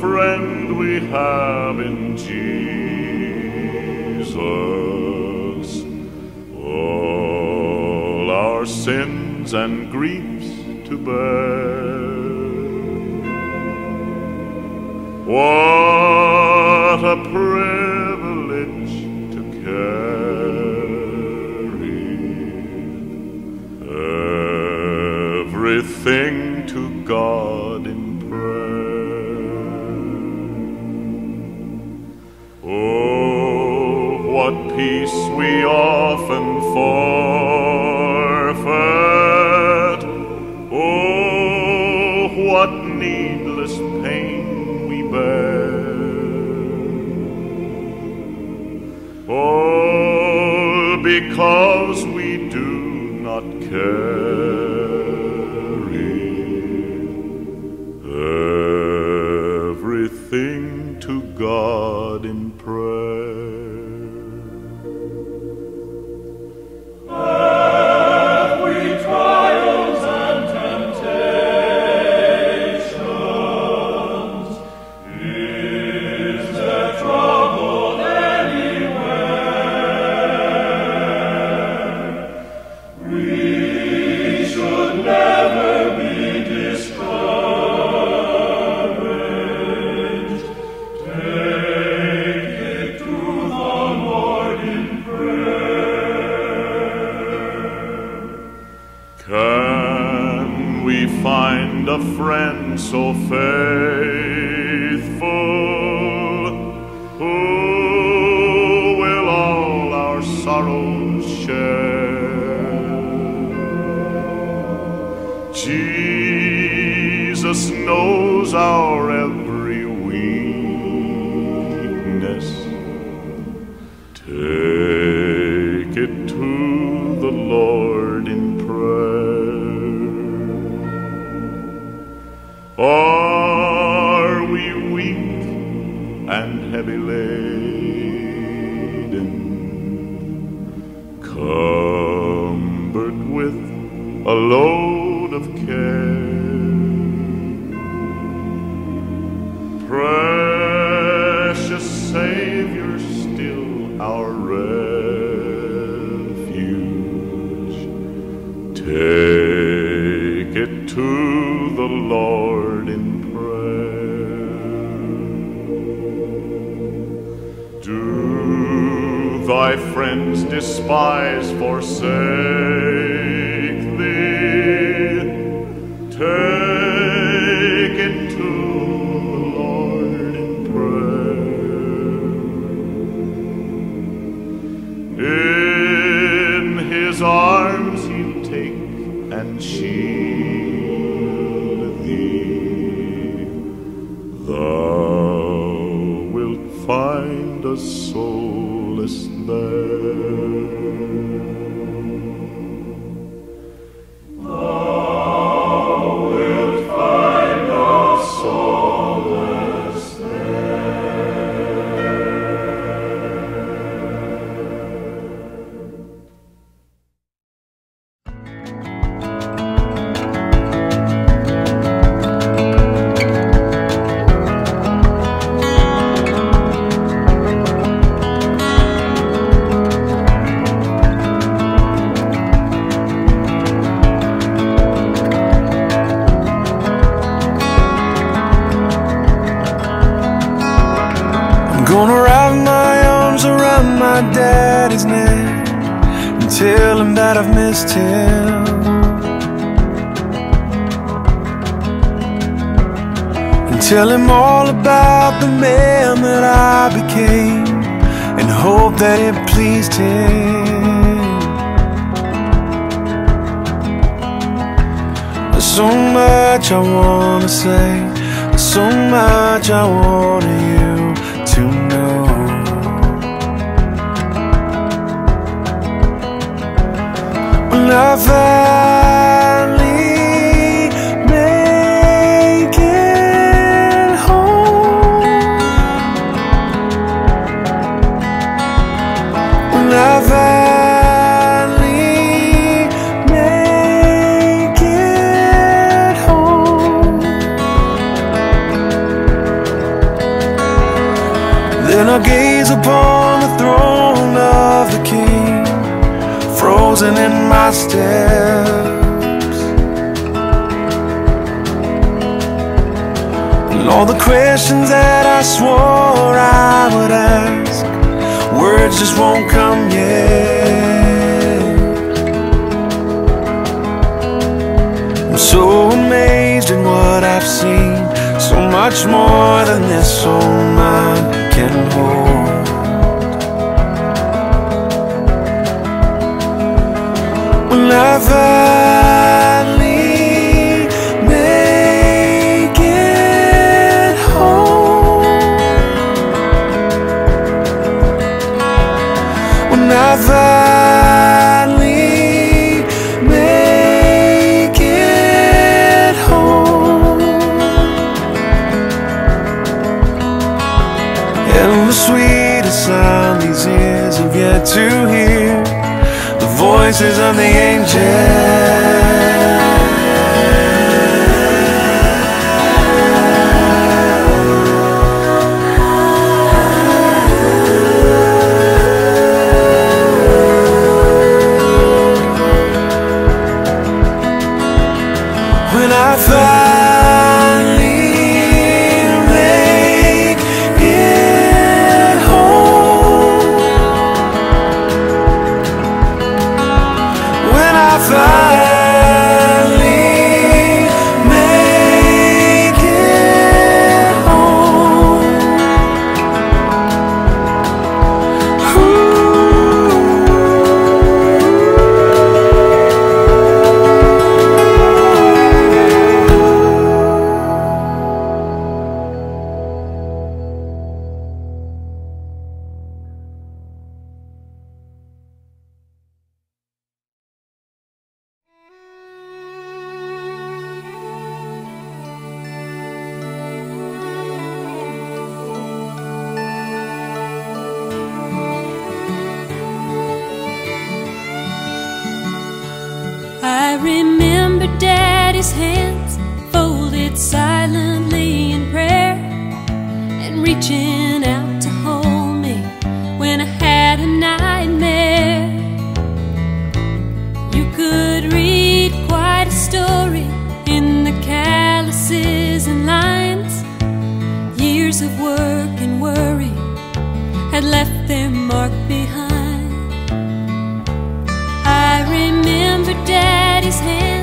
friend we have in Jesus. All our sins and griefs to bear. What a privilege peace we often forfeit. Oh, what needless pain we bear. All because we do not carry so faithful who will all our sorrows share? Jesus knows our Are we weak and heavy laden? Cumbered with a load of care. Precious Savior, still our refuge. Take it to the Lord thy friends despise, forsake thee? Take it to the Lord in prayer. In his arms he'll take and shield thee. Thou wilt find a solace there. Neck and tell him that I've missed him. And tell him all about the man that I became and hope that it pleased him. There's so much I wanna say, there's so much I want to you Make it home, make it home. Then I gaze upon frozen in my steps. And all the questions that I swore I would ask, words just won't come yet. I'm so amazed at what I've seen, so much more than this old mind can hold. I finally make it home, when I finally make it home. And the sweetest sound these ears have yet to hear voices of the angels Daddy's hands folded silently in prayer and reaching out to hold me when I had a nightmare. You could read quite a story in the calluses and lines. Years of work and worry had left their mark behind. I remember Daddy's hands,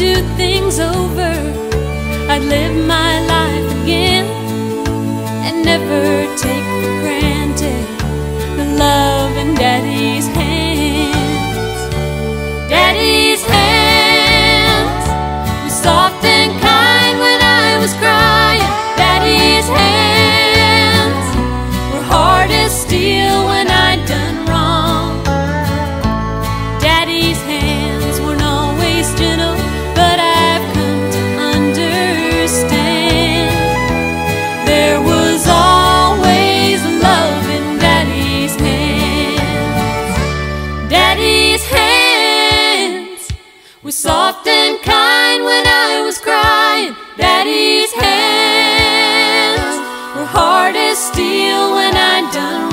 do things over, I'd live my life again and never take Daddy's hands were hard as steel when I done